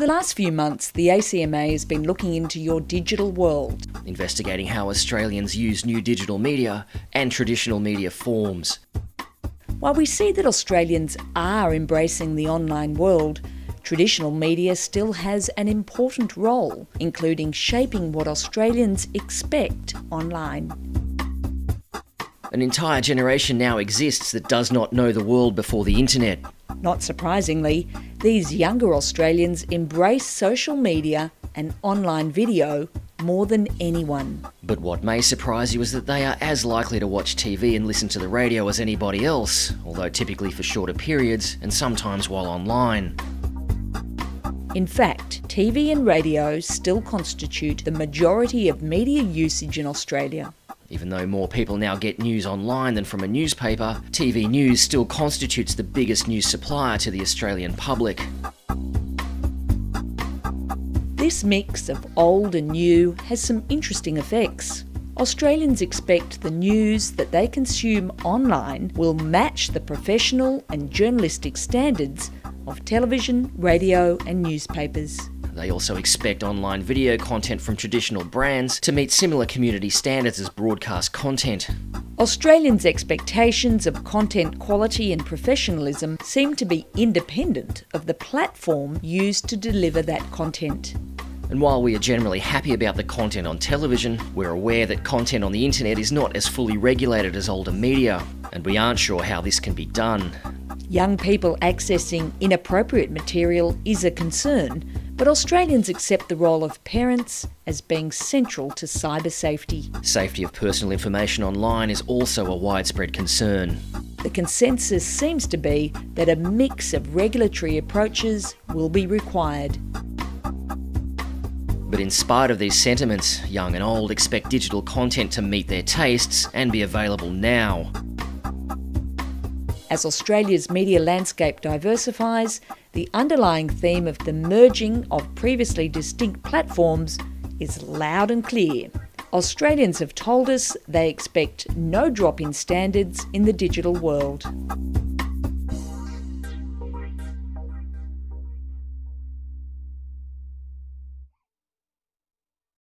For the last few months, the ACMA has been looking into your digital world, investigating how Australians use new digital media and traditional media forms. While we see that Australians are embracing the online world, traditional media still has an important role, including shaping what Australians expect online. An entire generation now exists that does not know the world before the internet. Not surprisingly, these younger Australians embrace social media and online video more than anyone. But what may surprise you is that they are as likely to watch TV and listen to the radio as anybody else, although typically for shorter periods and sometimes while online. In fact, TV and radio still constitute the majority of media usage in Australia. Even though more people now get news online than from a newspaper, TV news still constitutes the biggest news supplier to the Australian public. This mix of old and new has some interesting effects. Australians expect the news that they consume online will match the professional and journalistic standards of television, radio, and newspapers. They also expect online video content from traditional brands to meet similar community standards as broadcast content. Australians' expectations of content quality and professionalism seem to be independent of the platform used to deliver that content. And while we are generally happy about the content on television, we're aware that content on the internet is not as fully regulated as older media, and we aren't sure how this can be done. Young people accessing inappropriate material is a concern, but Australians accept the role of parents as being central to cyber safety. Safety of personal information online is also a widespread concern. The consensus seems to be that a mix of regulatory approaches will be required. But in spite of these sentiments, young and old expect digital content to meet their tastes and be available now. As Australia's media landscape diversifies, the underlying theme of the merging of previously distinct platforms is loud and clear. Australians have told us they expect no drop in standards in the digital world.